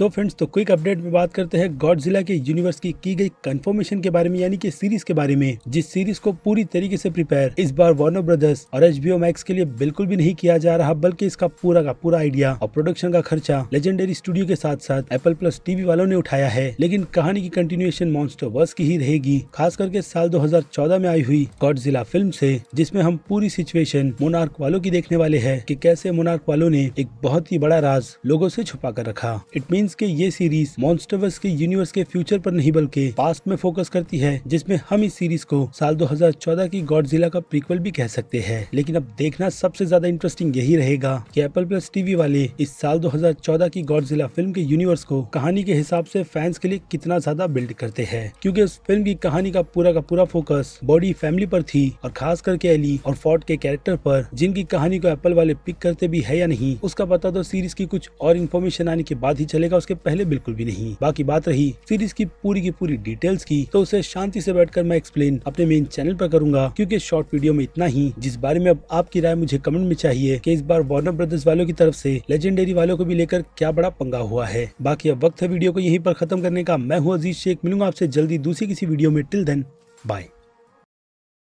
सो so friends तो quick update में बात करते हैं गॉडजिला के यूनिवर्स की की गई कंफर्मेशन के बारे में, यानी कि सीरीज़ के बारे में, जिस सीरीज़ को पूरी तरीके से प्रिपेयर इस बार वार्नर ब्रदर्स और एचबीओ मैक्स के लिए बिल्कुल भी नहीं किया जा रहा, बल्कि इसका पूरा का पूरा आइडिया और प्रोडक्शन का खर्चा लेजेंडरी स्टूडियो के साथ साथ एप्पल प्लस टीवी वालों ने उठाया है। लेकिन कहानी की कंटिन्यूएशन मॉन्स्टर वर्स की ही रहेगी, खास करके साल 2014 में आई हुई गॉडजिला फ़िल्म से, जिसमें हम पूरी सिचुएशन मोनार्क वालों की देखने वाले हैं कि कैसे मोनार्क वालों ने एक बहुत ही बड़ा राज लोगों से छुपा कर रखा। इट मीन्स के ये सीरीज़ मॉन्स्टरवर्स के यूनिवर्स के फ्यूचर पर नहीं, बल्कि पास्ट में फोकस करती है, जिसमें हम इस सीरीज़ को साल 2014 की गॉडजिला का प्रीक्वल भी कह सकते हैं। लेकिन अब देखना सबसे ज़्यादा इंटरेस्टिंग यही रहेगा कि एप्पल प्लस टीवी वाले इस साल 2014 की गॉडजिला फ़िल्म के यूनिवर्स को कहानी के हिसाब से फैंस के लिए कितना ज़्यादा बिल्ड करते हैं। क्योंकि उस फ़िल्म की कहानी का पूरा का पूरा फोकस बॉडी फैमिली पर थी, और खास करके एली और फोर्ट के कैरेक्टर पर, जिनकी कहानी को एप्पल वाले पिक करते भी है या नहीं, उसका पता तो सीरीज़ की कुछ और इन्फॉर्मेशन आने के बाद ही चलेगा उसके पहले बिल्कुल भी नहीं। बाकी बात रही सीरीज़ की पूरी की पूरी डिटेल्स की तो उसे शांति से बैठकर मैं एक्सप्लेन अपने मेन चैनल पर करूँगा, क्योंकि शॉर्ट वीडियो में इतना ही, जिस बारे में अब आपकी राय मुझे कमेंट में चाहिए कि इस बार वार्नर ब्रदर्स वालों की तरफ़ से लेजेंडरी वालों को भी लेकर क्या बड़ा पंगा हुआ है। बाकी अब वक्त है वीडियो को यहीं पर खत्म करने का। मैं हूँ अज़ीज़ शेख, मिलूँगा आपसे जल्दी दूसरी किसी वीडियो में। Till then bye